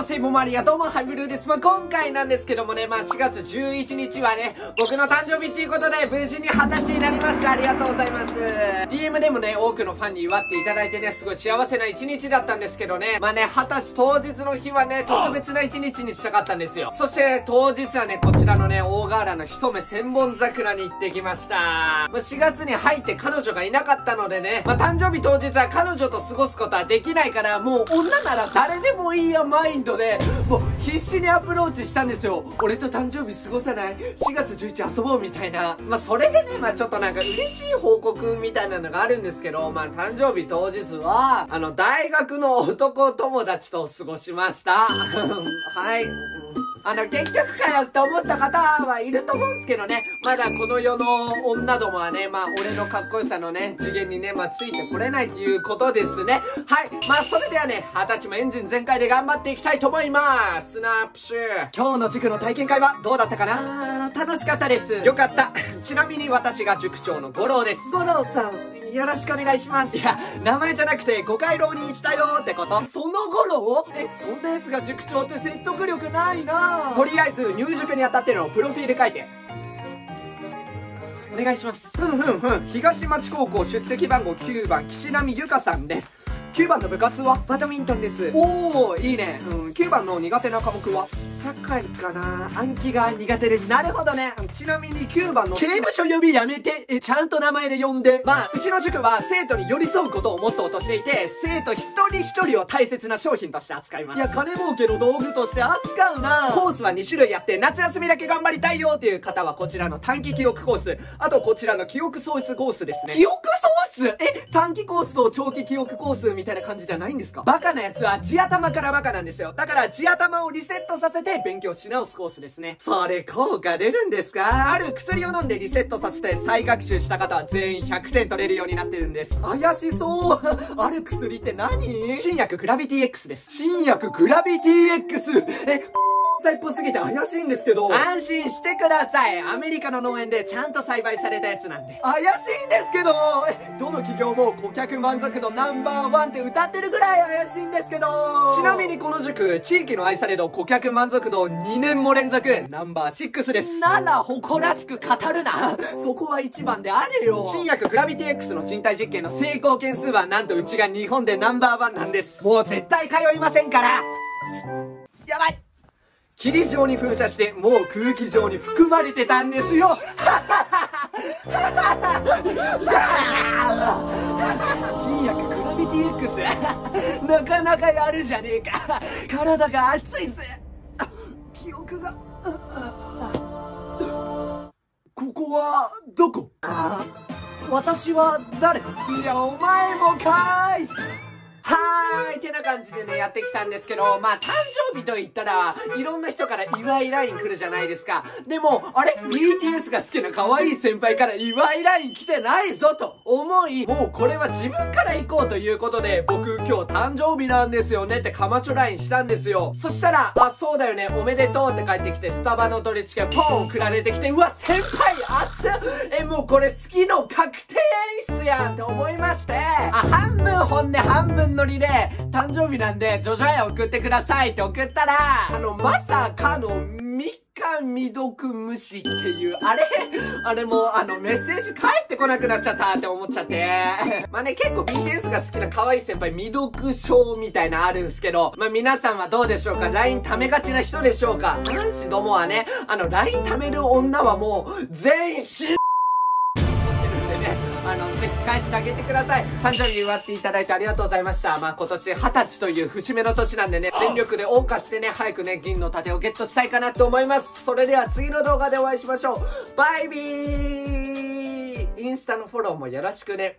も、セイボマリア、どうも、ハブルーです。まあ、今回なんですけどもね、まあ、4月11日はね、僕の誕生日っていうことで、無事に20歳になりました。ありがとうございます。DM でもね、多くのファンに祝っていただいてね、すごい幸せな一日だったんですけどね、まあね、20歳当日の日はね、特別な一日にしたかったんですよ。そして、当日はね、こちらのね、大河原の一目千本桜に行ってきました。まあ、4月に入って彼女がいなかったのでね、まあ、誕生日当日は彼女と過ごすことはできないから、もう女なら誰でもいいやマインドで、もう必死にアプローチしたんですよ。俺と誕生日過ごさない ?4 月11遊ぼうみたいな。まあ、それでね、まあ、ちょっとなんか嬉しい報告みたいなのがあるんですけど、まあ、誕生日当日は、あの、大学の男友達と過ごしました。はい。あの、結局かよって思った方はいると思うんですけどね。まだこの世の女どもはね、まあ、俺のかっこよさのね、次元にね、まあ、ついてこれないっていうことですね。はい。まあ、それではね、二十歳もエンジン全開で頑張っていきたいと思います。スナップシュー。今日の塾の体験会はどうだったかな？楽しかったです。よかった。ちなみに私が塾長の五郎です。五郎さん、よろしくお願いします。いや、名前じゃなくて、誤解浪人したよってことその五郎？え、そんな奴が塾長って説得力ないなとりあえず入塾にあたってのプロフィール書いて。お願いします。ふんふんふん。東町高校出席番号9番岸波由香さんで9番の部活は？バドミントンです。おおいいね、うん、9番の苦手な科目は？社かな暗記が苦手です。なるほどね。ちなみに9番の刑務所呼びやめて、え、ちゃんと名前で呼んで。まあ、うちの塾は生徒に寄り添うことをモットーとしていて、生徒一人一人を大切な商品として扱います。いや、金儲けの道具として扱うなコースは2種類あって、夏休みだけ頑張りたいよっていう方はこちらの短期記憶コース、あとこちらの記憶喪失コースですね。記憶喪失？え、短期コースと長期記憶コースみたいな感じじゃないんですか？バカなやつは地頭からバカなんですよ。だから地頭をリセットさせて勉強し直すコースですね。それ効果出るんですか？ある薬を飲んでリセットさせて再学習した方は全員100点取れるようになってるんです。怪しそう ある薬って何？新薬グラビティ X です。新薬グラビティ X! え、菜っぽすぎて怪しいんですけど。安心してください。アメリカの農園でちゃんと栽培されたやつなんで。怪しいんですけどどの企業も顧客満足度ナンバーワンって歌ってるぐらい怪しいんですけどちなみにこの塾、地域の愛され度顧客満足度2年も連続ナンバー6です。なら誇らしく語るな。そこは一番であれよ。新薬グラビティ X の人体実験の成功件数はなんとうちが日本でナンバーワンなんです。もう絶対通いませんからやばい霧状に噴射して、もう空気上に含まれてたんですよ。新薬グラビティ X なかなかやるじゃねえか。体が熱いぜ。記憶が。ここはどこ？私は誰？いやお前もかーい！ーいてな感じでね、やってきたんですけど、まあ、誕生日と言ったら、いろんな人から祝いライン来るじゃないですか。でも、あれ ?BTS が好きな可愛い先輩から祝いライン来てないぞと思い、もうこれは自分から行こうということで、僕今日誕生日なんですよねってカマチョラインしたんですよ。そしたら、あ、そうだよね、おめでとうって帰ってきて、スタバの取り付けポン送られてきて、うわ、先輩熱っえ、もうこれ好きの確定演出やんって思いまして、あ、半分本音半分ノリで、誕生日なんで、ジョジョ絵送ってくださいって送ったら、あの、まさかの、みか未読無視っていう、あれ？あれもあの、メッセージ返ってこなくなっちゃったって思っちゃって。まあね、結構 BTS が好きな可愛い先輩未読症みたいなあるんですけど、まあ皆さんはどうでしょうか ?LINE 貯めがちな人でしょうか？男子どもはね、あの、LINE 貯める女はもう、全員死あの、ぜひ返してあげてください。誕生日祝っていただいてありがとうございました。まあ今年20歳という節目の年なんでね、全力で謳歌してね、早くね、銀の盾をゲットしたいかなと思います。それでは次の動画でお会いしましょう。バイビーインスタのフォローもよろしくね。